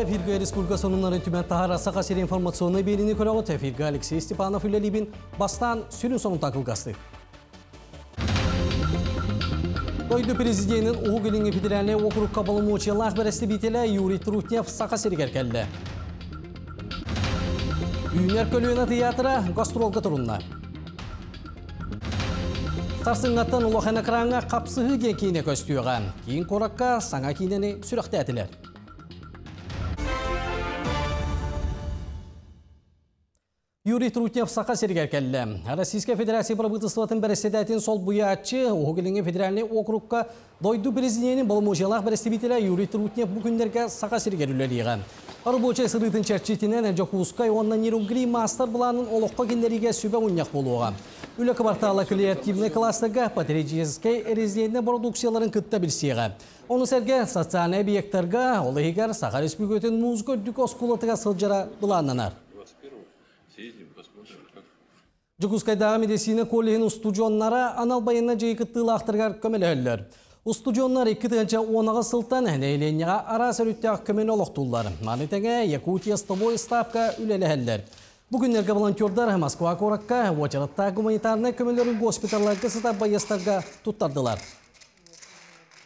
эфирге республика сонунларын түмән тахара сақасыр информационный берini көрәғыт эфирге Алексей Степанов үлелибін бастан сүрін соның тақылғасты. Дойду президентін оғы гіліңі федеральный округ кабалымучылақ бәрісті бітелі Юрий Трутнев сақасыр кәркәлі. Үйінер көлуіна театра гастролға тұрынна. Сарсыңғаттан қыраңға қапсығы ген кейіне көстүйіған. Кейін қораққа саңа кейінені сүріқті әтілер. Юрий Трутнев сақа сергер кәлі. Российская Федерация правительствотын бәрістедәтін сол бұяатчы Оғылыңы федеральный округка дойду президентінің болмужалақ бәрістебетелі Юрий Трутнев бүкіндерге сақа сергер үлеліған. Арбочай сырытын чәрчетінен Жокускай онна Нерунгри мастер бұланын олыққа кендеріге сүбе ұняқ болуға. Үлі кварталы креативный кластыға патриотический резидентіне продукцияларын күтті білсеға. Оны сәрге социальный объекттарға олы егер Саха Республикатын музыка дүк оскулатыға сылжара бұланынар. Жукускайдағы медицина коллегін устужоннара аналбайына жейкіттіл ақтырғар көмелі Устужоннар 2-тігінші онаға сылтан әнейленіға ара сөріттіғ көмені олықтулар. Якутия стовой ставка үлелі әлдер. Бүгінлерге волонтердар Москва коракка, Уачаратта гуманитарны көмелерін госпиталларға сыта байыстарға туттардылар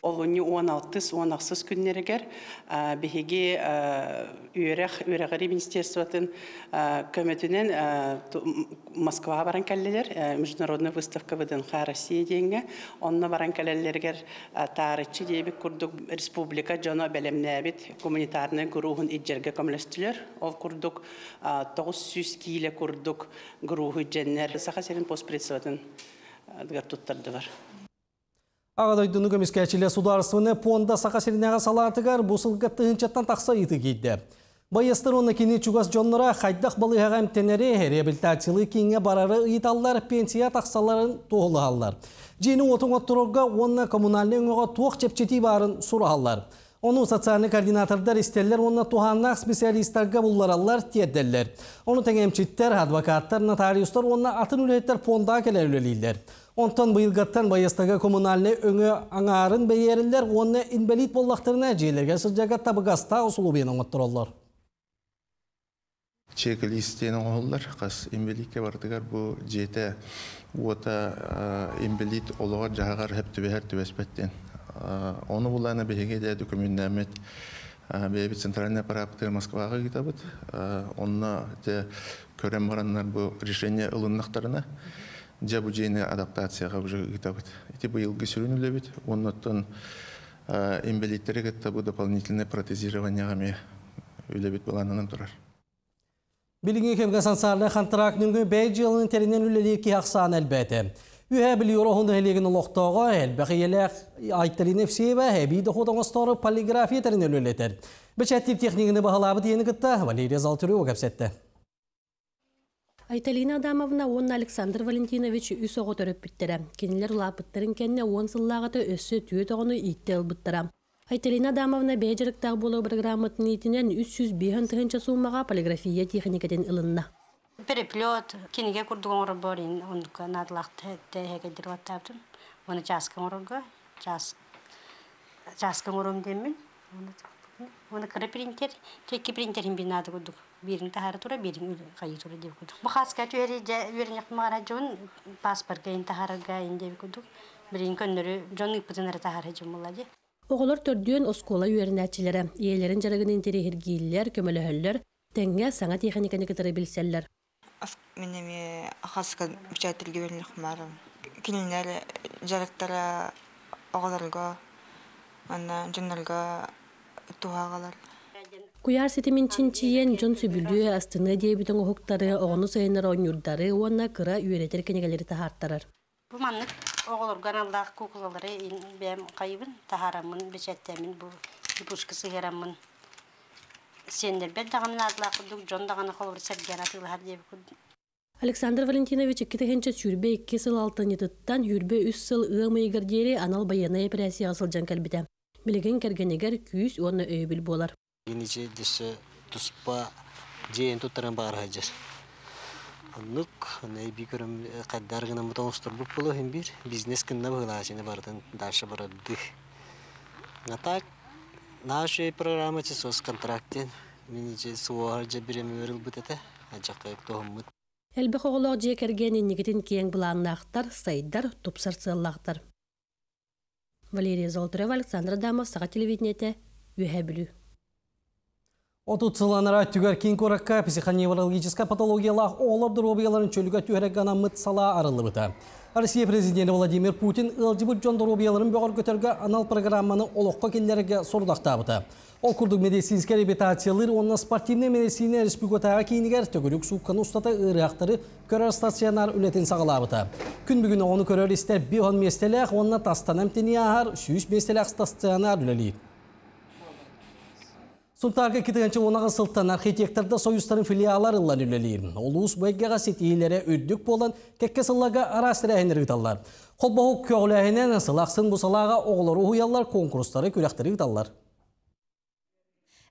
олуни уоналтыс уонақсыз күннерігер беһиги үйрәх үйрәгәри министерствотын көмөтүнен Москва баран кәллелер международная выставка ВДНХ Россия деңге онна баран кәллелергер тарычы дебик курдук республика жоно белемнәбит гуманитарный группын иджерге көмлөстүлөр ол курдук 900 киле курдук группы женнер саха серин постпредствотын туттарды бар Ағадайдыны көмескәчілі сударысыны понда сақасырinaға салатығар бұсылғы тұхынчаттан тақса еті кейді. Байыстыр оны кені чугас жонлара қайдақ балыға әмтенері реабилитациялы кейінге барары ұйталар пенсия тақсаларын тоғылы аллар. Жені отың оттырырға онына коммунальны өңіға туақ чепчеті барын сұра аллар. Оны социальный координатордар истеллер, оны туханнақ специалисттарға бұлларалар тиеддерлер. Оны тәңемчиттер, адвокаттар, нотариустар, оны атын үлеттер понда келер үлелейлер. Онтан бұйылғаттан байыстағы коммунальны өңі аңарын бейерілер, оны инвалид боллақтарына жейлерге сұржаға табығаста ұсылу бейін оңыттыралар. Чекілістенің оғылар, қас инвалидке бардығар бұл жеті ота инвалид олығар жағағар әп түбәр түбәспәттен. Оны бұланы бейге де документнәмет бейбі центральный аппараттыр Москваға кетабыд. Онына көрем баранлар бұл решение ылыннақтарына жа бу жейне адаптацияга уже гитабыт. Эти быйылгы сүрүнүлө бит. Оннотон инвалидтер гетта бу дополнительное протезирование гаме үле бит баланынан турар. Билинги кемге сансарлы хантырак нүнгө бәй жылын теринен үлелер ки хақсан әлбәте. Үһә билиyor онда хелеген айттырын нефсеба хәби доходон остары полиграфия теринен үлелетер. Бәчәттип техниканы баһалабы диене гытта Валерия Залтырова кәпсәтте. Айталина Адамовна он Александр Валентинович үс оғы төрөп биттері. Кенілер ұлапыттарын кәнне он сыллағыты өссі түйет оғыны итті бұттыра. Айталина Адамовна бәйжіріктағы болу программатын итінен 300 бейін тұхынша сумаға полиграфия техникаден ылынна. Переплет, кенеге күрдігін ұры борин, оныка надылақты тәйгедір ваттаптым. Оны жасқын ұрыға, жасқын ұрым демін. Оны кірі принтер, текке принтерін бинады күрдік. Бірін тахары тура, бірін қайы тура деп күрдік. Бұл қасқа түйері өрін яқмағара жон паспорт гайын тахары гайын деп күрдік. Бірін көннері жон үппітінері тахары жон болады. Оғылар төрдүйен оскола үйерінәтчілері, иелерін жарығын терехергейлер, көмөлөһөллөр, тәңге саңа техниканы кітірі білселлер. Менеме ахаска учательге берілік марым. Келінер жарықтара оғыларға, ана жонларға туғағалар. Куяр сетимин чинчиен жон сүбүлү астыны диэбитин оһуктары оҕону сайынар оñурдары уонна кыра үйрэтер кенегалери тахартарар. Бу маннык оголорган аллах куклалары бэм кайбын тахарамын бечеттемин бу ипушка сыгарамын. Сендер бер дагамын адлах кудук жон даганы холбур сергена тылар деп Александр Валентинович китегенче сүрбе 2 сыл алтын етіттан юрбе 3 сыл дери анал баяна операция асылжан кәлбіде. Билеген кәргенегер күйіс оны өйбіл болар. Иниче десе туспа жейін туттаран бар хажар. Онлук, не бикөрüm каддар гына мутоңстор бу боло хем бир бизнес кынна была сене бардын дашы барады. Натак Наши программы сос контрактен. Миниче суар же берем өрүл бутете. Ажакка тохмут. Әлбі қоғылық же кәрген енігетін кең бұланнақтар, сайдар, тупсар сыллақтар. Валерия Золотарева, Александр Дамов, Саға телевидениеті, Үйә сыланара түгер кең көракка психоневрологическая патологиялақ олар дробияларын чөлігі түгерек гана мұт сала арылы бұта. Россия президенті Владимир Путин ылжыбыт жон дробияларын бөғір көтерге анал программаны олыққа келлерге сордақта бұта. Ол күрдік медицинский реабилитациялар, онна спортивный медицина республикатаға кейінігер төгірік суққаны ұстаты ұрияқтары көрер стационар үлетін сағылабыта. Күн бүгін оны көрер істер бион местелек, онна тастан әмтені ағар, сүйіс местелек стационар үлелейді. Султарга китігінші онаға сылттан архитекторда союзтарын филиалар ыллан үлелейін. Ол ұс бәйгеға сетийлері үрдік болан кәкке сыллага арастырайын ырғыталар. Қолбағу көғіләйінен сылақсын бұсалаға оғылары ұйалар конкурстары күләқтірі ыталар.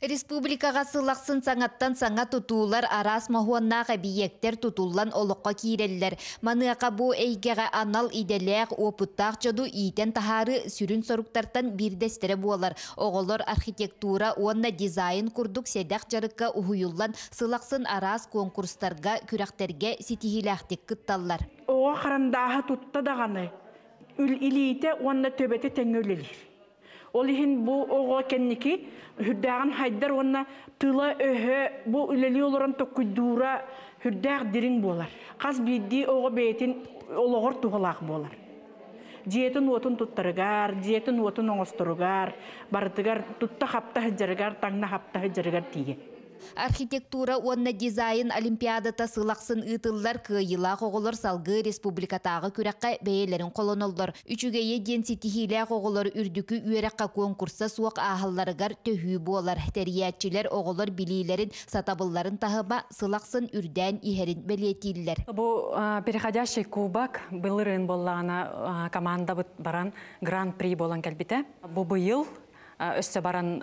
Республикаға сылақсын саңаттан саңа тұтулар арас махуаннаға бейектер тұтулан олыққа кейрелілер. Маныақа бұ әйгеға анал иделәқ опыттақ жоду ийтен тахары сүрін соруктартан бірдестері болар. Оғылар архитектура, онна дизайн күрдік седақ жарыққа ұхуюллан сылақсын арас конкурстарға күрәқтерге сетихиләқтік кытталлар. Оға қарандағы тұтта дағаны, үл илейте онна төбеті тәңөлелер. Ол бу оға кенники хүрдәгән хайдар онна тыла өһө бу үлели олоран токуйдура хүрдәг дирин болар. Каз бидди оға бейтин ологор тугалак болар. Диетин отун туттарыгар, диетин отун оңостуругар, бартыгар тутта хапта хҗарыгар, таңна хапта хҗарыгар тиге. Архитектура онна дизайн олимпиадата сылақсын ытыллар кыйыла қоғылыр салғы республикатағы күрәққа бәйелерін қолонылдыр. Үчігейе ден сетихилә қоғылыр үрдікі үйераққа конкурса суақ ахалларыгар төхүй болар. Тәриятчилер оғылыр билейлерін сатабылларын тахыба сылақсын үрдән ихерин белетиллер. Бу переходящий кубок былырын боллағына команда баран гран-при болан кәлбіті. Бу быйыл өссө баран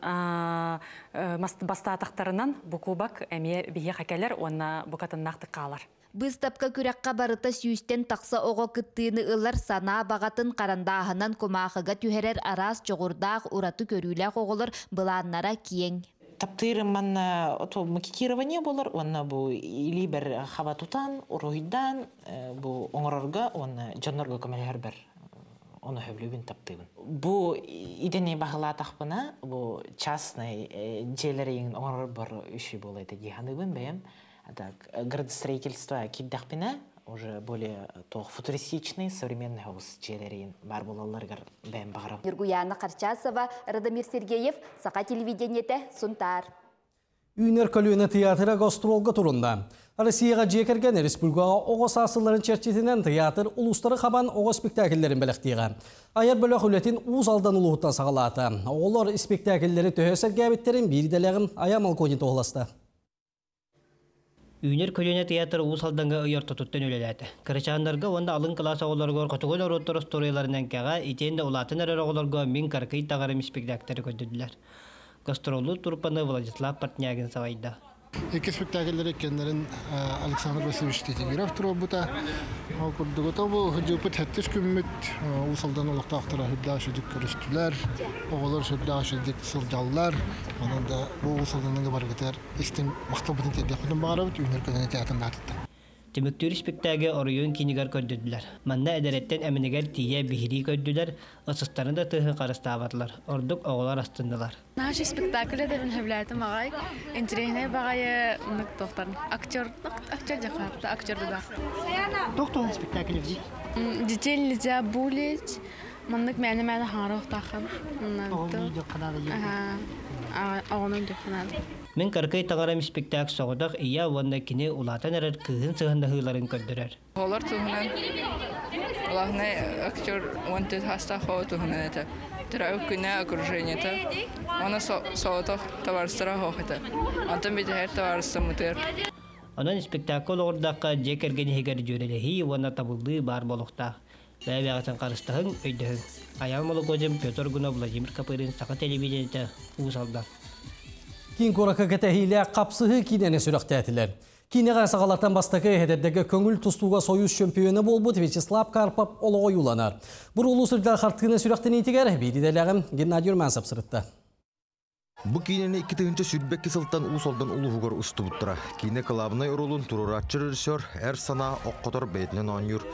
бастаатактарынан бу кубок эме бие хакелер онна букатын накты калар. Быстапка күрәккә барыта сүйістен тақса оғы кыттыыны ылар сана бағатын қарандағынан комақыға түхерер арас жоғырдақ ураты көрүлә оғылыр бұланнара киең. Таптырым манна ото макетирование болар, онна бу или хаватутан, уройдан, бу онна көмәләр бер оны хөблүбүн таптыбын. Бу идене бахыла тахпына, бу частный желерин оңор бар үші болайды диханыбын бәйім. Так, градостроительство киддахпина, уже более тох футуристичный, современный хаус желерин бар болаларгар бәйім бағырым. Юргуяна Қарчасова, Радомир Сергеев, Сақа телевидениеті, Сунтар. Үйнер көліні театры гастролға турында. Россияға жекерген республикаға оғыз асыларын черчетінен театр ұлыстары қабан оғы спектакльлерін біліктіған. Аяр бөлік үлетін уз алдан ұлығыттан сағалаты. Олар спектакльлері төхесер гәбіттерін бірделегін аямал көне тоғыласты. Үйнер көліне театр уыз алданға ұйар тұтыттын өлеләді. Кырычандарға онда алын класса оларға қотығын ороттыр сторияларынан кәға итенде ұлатын әрі оғыларға мен каркай тағарым. Гастролу турпаны Владислав Портнягин савайда. Эки спектакльлер эккенлерин Александр Васильевич Тетигиров турабута. Курдугута бу хыжыпыт хэттиш күммүт усалдан олуктактара хыдда шыдык көрүстүлөр. Оголор шыдда шыдык. Анан да бу усалданга баргытар истин мактабытын үйнөр көнө театрында атытта. Түмүктүр спектаге орuyun кинигар көддөдүлөр. Манна эдереттен эминегер тие бихири көддөдүлөр, ысыстарын да тыһы карыстаабатлар. Ордук оголар астындылар. Наши спектакли да является магай. Интересный багай мык доктор. Актер, актер жакарта, актер да. Доктор спектакль ди. Детей нельзя булить. Маннык мәне мәне харох тахан. Ага. Агының дөхнады. Мен каркай тағарам спектак соғыдақ ия ванна кини улатан әрір кыһын сыһында хыыларын көрдірер. Олар туһунан улахны актер wanted хаста хо туһунан это. Тра күнә окружение та. Она соотох товарстара хохата. Антон бит һәр товарста мутер. Онан спектакль ордаққа жекерген хигер жүрелехи ванна табылды бар болуқта. Бәбәғатын қарыстығын өйдіғын. Аян молы көзім Петр Гуна Владимир Капырин сақа телевидениеті ұсалдан. Кин корака кәтәхилә қапсығы кинене сүрәқтәтілер. Кинеға сағалаттан бастықы әдәддегі көңіл тұстуға союз чемпионы болбут Вячеслав Карпов олығы юланар. Бұр ұлы сүрдер қартығына сүрәқтен етігер, бейді дәләғім Геннадий Үрмән сапсырытты. Бу кинени икки тыгынча сүрбекки сылтан усолдан улуһугар устубуттара. Кине кылабынай урулун туруратчы режиссер эр сана оккотор бетинен онюр.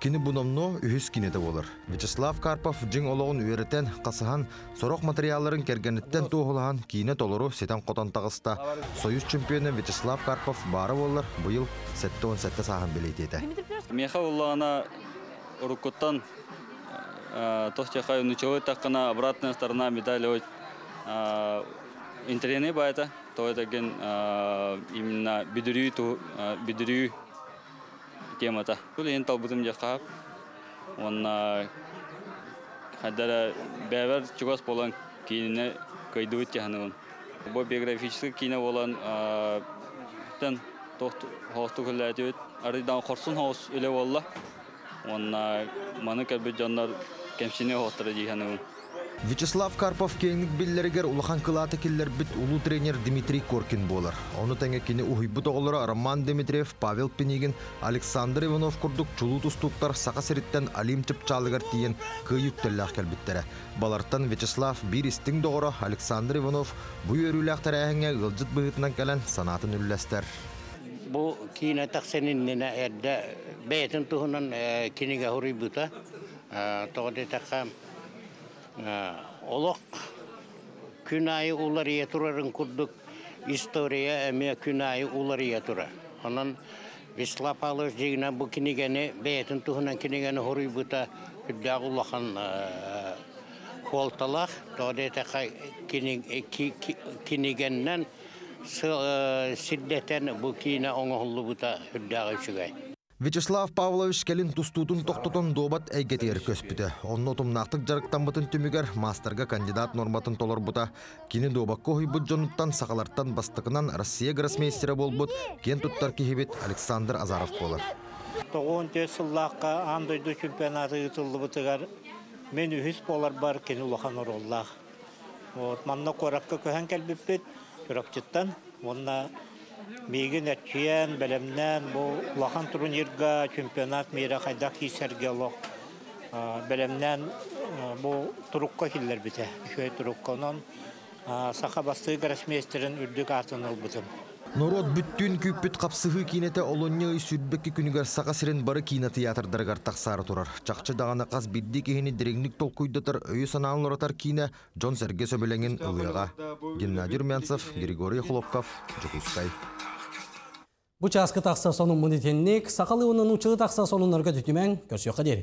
Кини буномно үһүс кинете болар. Вячеслав Карпов жиң ологун үйрөтен касыхан сорок материалларын кергенеттен туухулахан кине толору сетен тагыста. Союз чемпионы Вячеслав Карпов бары болар быйыл сетте он сетте сахан белейтеті. Меха уллана рукоттан тохтяха ничего такана обратная сторона медали интерене байта то это ген именно бидирю Бұл ен талбытым жақап. Онна хадара чугас болан көйді өтте ханығын. Бұл биографический кейіне болан тен хоқты күлләті өт. Арыдан үлі болла. Онна маны жандар кәмшіне хоқтыры дейханығын. Вячеслав Карпов кейінік биллерігер улахан кылаты келлер бит улу тренер Дмитрий Коркин болар. Оны тәңе кені ухайбыт оғылары Роман Дмитриев, Павел Пенигин, Александр Иванов күрдік чулу тұстуқтар сақа серіттен Алим Чыпчалыгар тиен төлләқ кәлбіттері. Балартан Вячеслав бір істің доғыры Александр Иванов бұй өріләқтар әңе ғылжыт бұғытынан кәлін санатын үлләстер. Бұл кейіне әрді бәйтін тұхынан кенеге олық күн айы улар етурарын күрдік история әме күн айы улар етура. Онан Вислап алыр жегіне бұл кенегені бәйтін тұхынан кенегені хұрый бұта күддағы улахан қолталақ. Тоғыды таққа кенегеннен сиддетен бұл кейіне оңғылы бұта үшігай. Вячеслав Павлович келин тустутун тоқтотон добат әйгетер көспіті. Онны отымнақтық жарықтан бұтын түмігер мастерга кандидат норматын толар бұта. Кені добакко хүйбұт жонуттан сақаларттан бастықынан Россия гроссмейстері болбұт кен туттар кехебет Александр Азаров болар. Тоғын төс сыллаққа андойды чемпионаты ұтылды бұтығар мен үхіс болар бар кені ұлақан. Манна Меген әтчиян, бәлемнән, бұл лахан турнирга чемпионат мейра қайдақ кейсерге лоқ. Бәлемнән бұл тұрыққа келдер біте. Шөй тұрыққа онын сақа басты гроссмейстерін үрдік атын ұлбытым. Норот бүттүн күппүт қапсығы кинете олонне сүрбекке күнігер сақа сирен бары кино театрдаргар тақсары турар. Чақчы дағаны қаз бидді кехini диреңнік толкуйдатар өйі санаалын оратар кине Джон Серге сөбеленген ұлыяға. Геннадий Румянцев, Григорий Хлопков, Жукускай. Бұчасқы тақса соның мұнетеннік, сақалы оның ұчылы тақса соның өргі түтімен көрсеуққа дері.